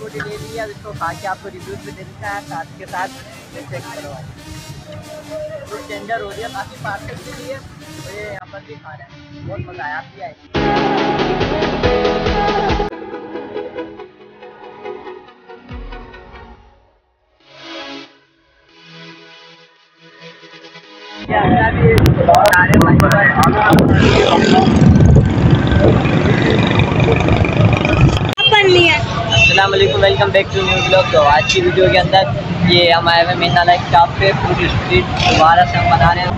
बोटी ले ली अब इसको खा के आपको रिव्यू भी देता है, साथ के साथ चेक करो तो टेंडर हो है काफ़ी पार्सल के लिए ये यहाँ पर भी खा रहे हैं। बहुत मज़ा आया भी आए ये अंडा भी खा रहे हैं बन लिया अस्सलाम वालेकुम बैक टू न्यू ब्लॉग तो आज की वीडियो के अंदर ये हम आए हुए मीना लाइक शॉप पे फ़ूड स्ट्रीट दोबारा से हम बना रहे हैं।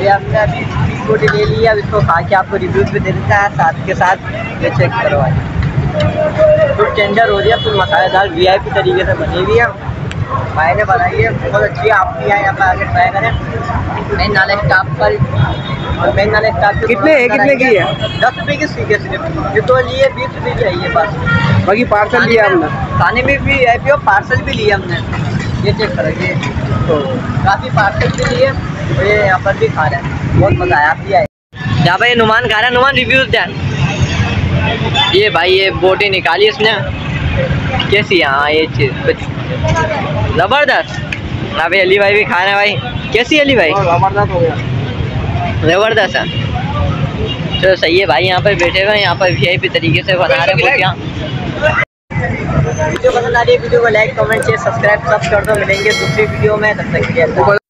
ये हमने अभी रोटी ले ली है, अब इसको खा के आपको रिव्यूज़ भी दे देता है, साथ के साथ ये चेक करो आज। फुल टेंडर हो रही है फुल मसालेदार वी आई पी तरीके से बनी हुई है। भाई ने बनाई है बहुत अच्छी है आप भी आए यहाँ पर आके ट्राई करें। मेन नाले स्टाफ पर और मेन नाले स्टाफ कितने है, कितने की है? दस रुपये की सीखे सिर्फ़। ये तो लिए बीस रुपये की है ये बस। बाकी पार्सल लिया हमने। खाने में भी आई पी और पार्सल भी लिए हमने। ये चेक करो ये। तो काफ़ी पार्सल भी लिए और ये यहाँ पर भी खा रहे हैं। बहुत मज़ा आया आप भी आए। यहाँ पर ये नुमान खा रहा है नुमान रिव्यूज़ दें। ये भाई ये बोटी निकाली इसने। कैसी है? हाँ ये चीज़ कुछ ज़बरदस्त। हाँ भाई अली भाई भी खा रहे भाई। कैसी अली भाई? ज़बरदस्त हो गया। ज़बरदस्त है। चलो सही है भाई यहाँ पर बैठे हुए हैं यहाँ पर वी आई पी तरीके से बना रहे हैं बोटियाँ वीडियो पसंद आ रही है वीडियो को लाइक कमेंट शेयर सब्सक्राइब सब कर दो मिलेंगे दूसरी वीडियो में तब तक के लिए।